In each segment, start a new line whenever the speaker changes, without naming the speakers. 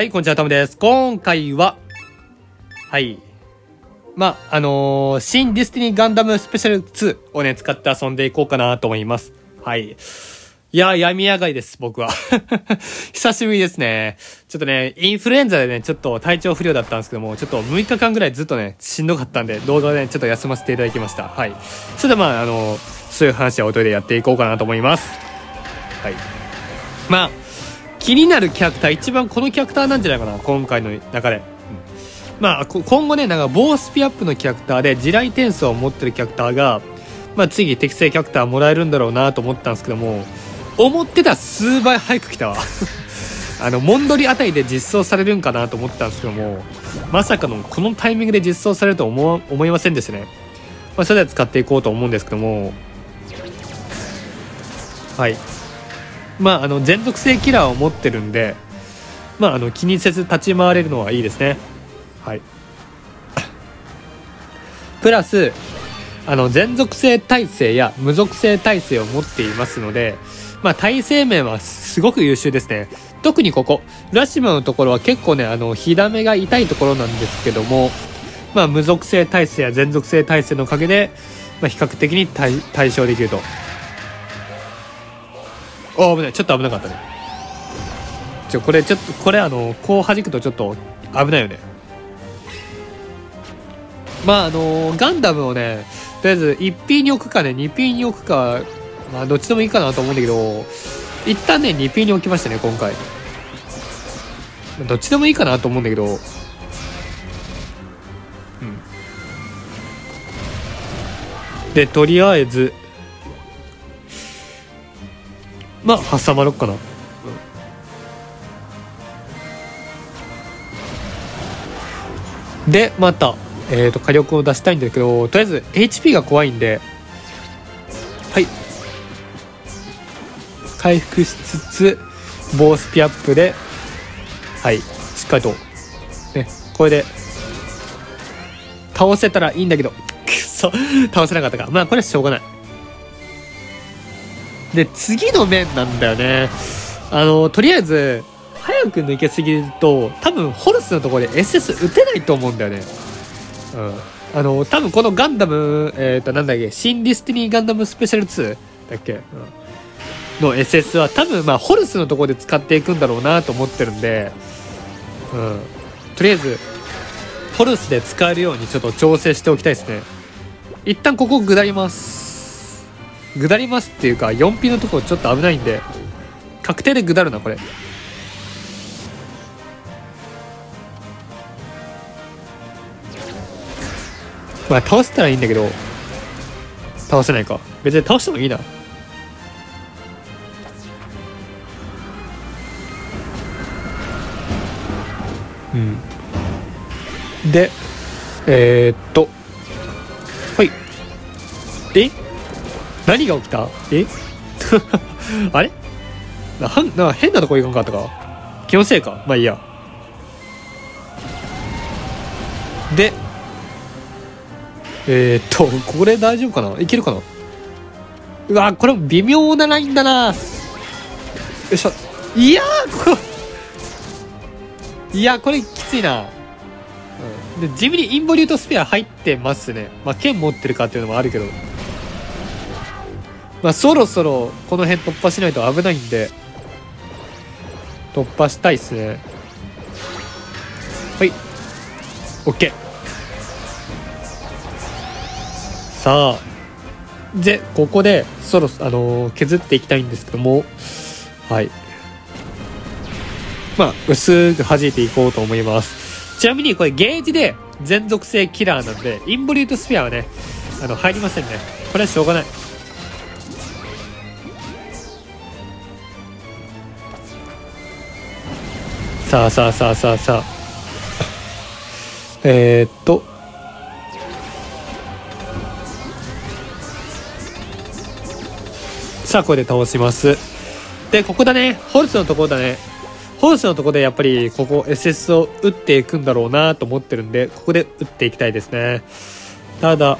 はい、こんにちは、トムです。今回は、はい。まあ、あのー新ディスティニーガンダムスペシャル2をね、使って遊んでいこうかなと思います。はい。いや、闇上がりです、僕は。久しぶりですね。ちょっとね、インフルエンザでね、ちょっと体調不良だったんですけども、ちょっと6日間ぐらいずっとね、しんどかったんで、動画をね、ちょっと休ませていただきました。はい。それでまあ、あのーそういう話は音でやっていこうかなと思います。はい。まあ、気になるキャラクター、一番このキャラクターなんじゃないかな、今回の中で。うんまあ、今後ね、なんか、ボースピアップのキャラクターで、地雷転送を持ってるキャラクターが、まあ、次、適正キャラクターもらえるんだろうなと思ったんですけども、思ってた数倍早く来たわ。あの、モンドリあたりで実装されるんかなと思ったんですけども、まさかのこのタイミングで実装されると思思いませんでしたね。まあ、それでは使っていこうと思うんですけども、はい。まあ、あの、全属性キラーを持ってるんで、まあ、あの、気にせず立ち回れるのはいいですね。はい。プラス、あの、全属性耐性や無属性耐性を持っていますので、まあ、耐性面はすごく優秀ですね。特にここ、ラシマのところは結構ね、あの、火ダメが痛いところなんですけども、まあ、無属性耐性や全属性耐性のおかげで、まあ、比較的に対対処できると。あ危ない。ちょっと危なかったね。ちょ、これちょっと、これあの、こう弾くとちょっと危ないよね。まああのガンダムをね、とりあえず 1P に置くかね、2P に置くか、まあどっちでもいいかなと思うんだけど、一旦ね、2P に置きましたね、今回。どっちでもいいかなと思うんだけど、うん。で、とりあえず、まあ、挟まろっかな。で、また、えっ、と、火力を出したいんだけど、とりあえず HP が怖いんで、はい。回復しつつ、ボースピアップで、はい、しっかりと、ね、これで、倒せたらいいんだけど、くそ、倒せなかったか。まあ、これはしょうがない。で、次の面なんだよね。あの、とりあえず、早く抜けすぎると、多分、ホルスのところで SS 打てないと思うんだよね。うん。あの、多分このガンダム、えっ、と、なんだっけ、新ディスティニーガンダムスペシャル2だっけ、うん、の SS は多分、まあ、ホルスのところで使っていくんだろうなと思ってるんで、うん。とりあえず、ホルスで使えるようにちょっと調整しておきたいですね。一旦ここ下ります。下りますっていうか、4P のところちょっと危ないんで、確定で下るな、これ。まあ倒せたらいいんだけど。倒せないか。別に倒してもいいな。うん。でえー、っと。はい。え？何が起きた？え？あれ？なはんな変なとこ行かんかったか？気のせいか？まあいいやでえー、っと、これ大丈夫かな？いけるかな？うわこれ微妙なラインだなよいしょ。いやーこいや、これきついな。うん。で、地味にインボリュートスペア入ってますね。まあ、剣持ってるかっていうのもあるけど。まあ、そろそろこの辺突破しないと危ないんで、突破したいっすね。はい。オッケー。さあでここでそろそろあのー削っていきたいんですけどもはいまあ薄く弾いていこうと思いますちなみにこれゲージで全属性キラーなんでインボリュートスペアはねあの入りませんねこれはしょうがないさあさあさあさあさあえー、っとさあ、これで倒します。で、ここだね。ホルスのところだね。ホルスのところでやっぱり、ここ SS を打っていくんだろうなと思ってるんで、ここで打っていきたいですね。ただ、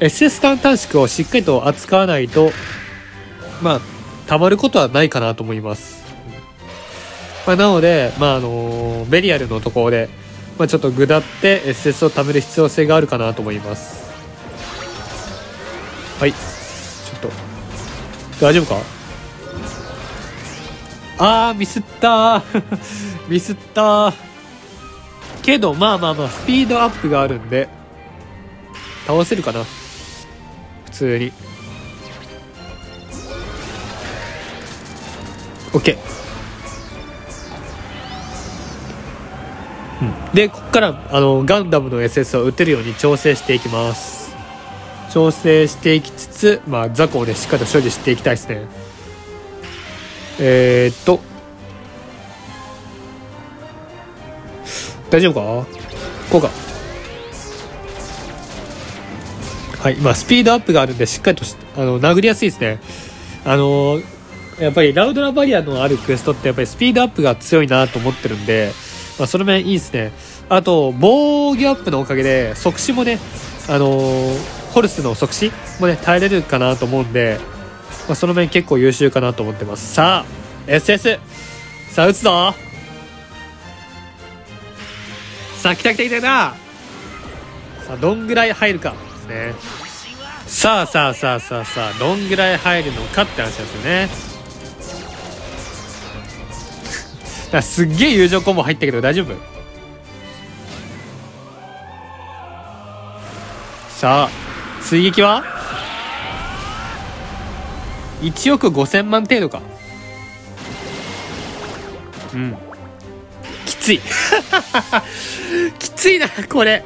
SS 弾短縮をしっかりと扱わないと、まあ、溜まることはないかなと思います。まあ、なので、まああのベリアルのところで、まあ、ちょっと下って SS を貯める必要性があるかなと思います。はい。ちょっと。大丈夫か？あーミスったー。ミスったー。けどまあまあまあスピードアップがあるんで倒せるかな。普通に。OK でこっからあのガンダムの SS を撃てるように調整していきます。調整していきつつまあ雑魚をねしっかりと処理していきたいですね。えー、っと。大丈夫か？こうか。はいまあスピードアップがあるんでしっかりとしあの殴りやすいですね。あのやっぱりラウドラバリアのあるクエストってやっぱりスピードアップが強いなと思ってるんで、まあ、その面いいですね。あと防御アップのおかげで即死もねあのホルスの即死もね耐えれるかなと思うんで、まあ、その面結構優秀かなと思ってます。さあ SS さあ撃つぞ。さあ来た来た来た来た。さあどんぐらい入るかですね。さあさあさあさあさあどんぐらい入るのかって話ですよね。だすっげえ友情コンボ入ったけど大丈夫？さあ追撃は？1億5000万程度か。うん。きつい。きついなこれ。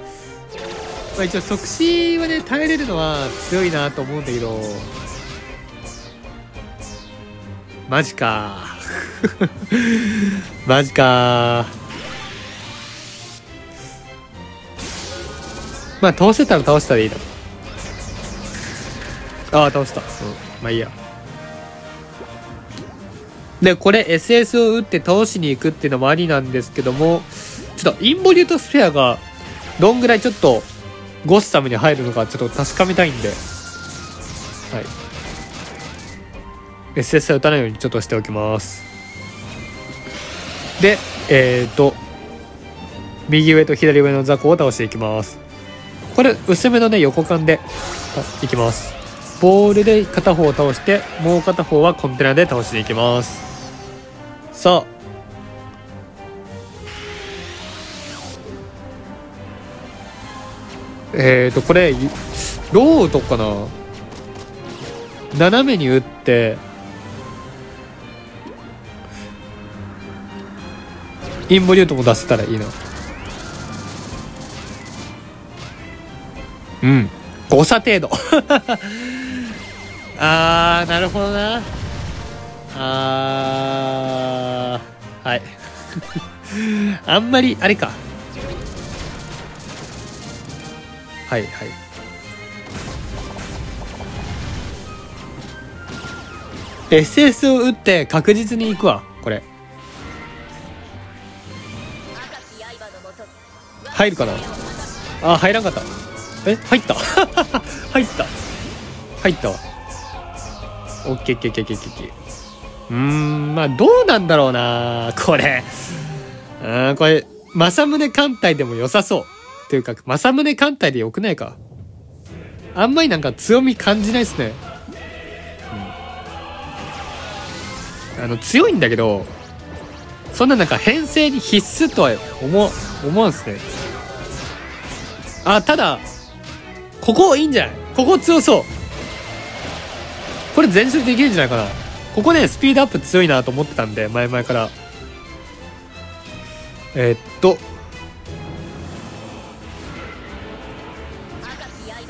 まあ一応即死はね耐えれるのは強いなと思うんだけど。マジか。マジか。まあ倒せたら倒したらいいなああ倒した。うん。まあいいや。でこれ SS を打って倒しに行くっていうのもありなんですけどもちょっとインボリュートスフェアがどんぐらいちょっとゴッサムに入るのかちょっと確かめたいんで。はい。SS は打たないようにちょっとしておきます。でえっ、ー、と右上と左上の雑魚を倒していきます。これ薄めのね横間でいきます。ボールで片方を倒してもう片方はコンテナで倒していきます。さあ。えっ、ー、とこれローとかな？斜めに打ってインボリュートも出せたらいいな。うん。誤差程度。あーなるほどな。あーはい。あんまりあれか。はいはい。SS を打って確実に行くわこれ。入るかな？あ入らんかった。え？入った。入った。入ったわ。オッケーオッケーオッケーオッケーうーんまあどうなんだろうなこれ。うんこれ正宗艦隊でも良さそう。っていうか正宗艦隊でよくないか。あんまりなんか強み感じないっすね、うん、あの強いんだけどそんななんか編成に必須とは思思わんすね。あただここいいんじゃない？ここ強そう。これ全速できるんじゃないかな？ここねスピードアップ強いなと思ってたんで前々から。えー、っと。よ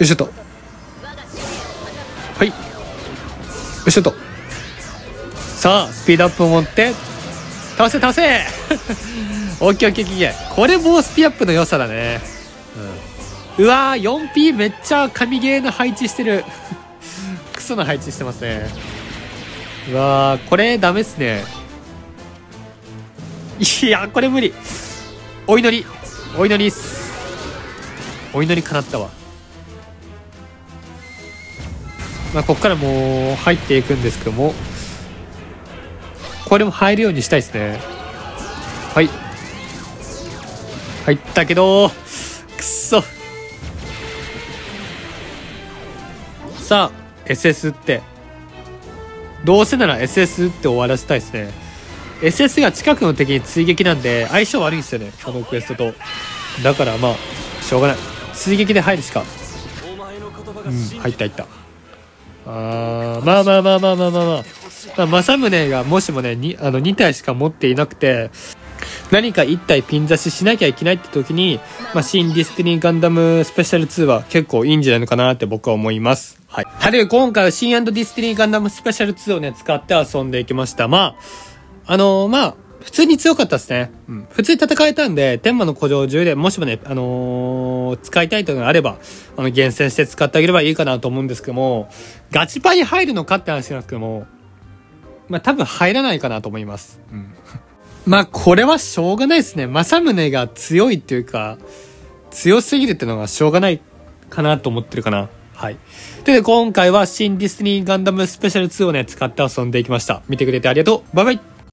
いしょと。はい。よいしょと。さあスピードアップを持って。倒せ倒せ。オッケーオッケーオッケーこれもスピアップの良さだね。うん。うわー 4P めっちゃ神ゲーの配置してる。クソな配置してますね。うわーこれダメっすね。いやこれ無理。お祈り。お祈りっす。お祈りかなったわ。まあこっからもう入っていくんですけども。これも入るようにしたいですね。はい。入ったけどさあ SS って。どうせなら SS って終わらせたいですね。SS が近くの敵に追撃なんで相性悪いんですよねこのクエストと。だからまあしょうがない。追撃で入るしか。うん入った入った。あーまあまあまあまあまあまあまあ、まあ、政宗がもしもねにあの2体しか持っていなくて何か1体ピン刺ししなきゃいけないって時に、まあ、シン・ディスティニーガンダム spec 2は結構いいんじゃないのかなって僕は思います。はい。はで、今回はシン・ディスティニーガンダム spec 2をね、使って遊んでいきました。まあ、あのーまあ、普通に強かったですね。うん。普通に戦えたんで、天魔の孤城10でもしもね、あのー使いたいというのがあれば、あの、厳選して使ってあげればいいかなと思うんですけども、ガチパに入るのかって話なんですけども、まあ多分入らないかなと思います。うん。まあこれはしょうがないですね。政宗が強いっていうか、強すぎるっていうのがしょうがないかなと思ってるかな。はい。ということで今回は新ディスニーガンダムスペシャル2をね、使って遊んでいきました。見てくれてありがとう。バイバイ